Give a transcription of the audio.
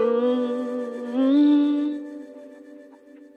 Mm.